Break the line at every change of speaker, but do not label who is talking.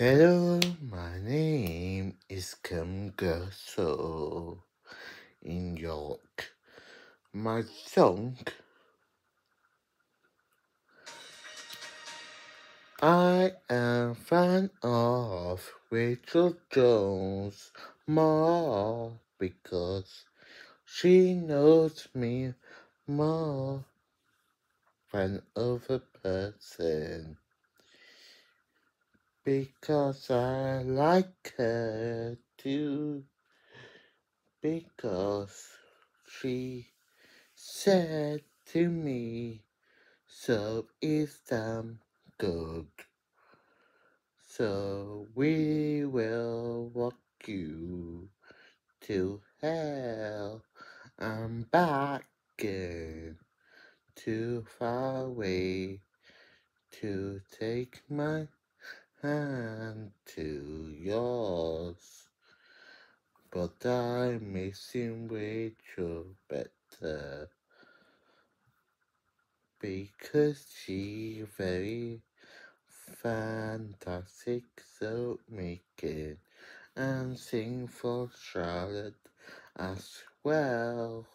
Hello, my name is Kim Gasso in York. My song I am fan of Rachel Jones more because she knows me more than other person. Because I like her too. Because she said to me, so is damn good. So we will walk you to hell and back again. Too far away to take my hand to yours. But I miss him Rachel better because she very fantastic so make it and sing for Charlotte as well.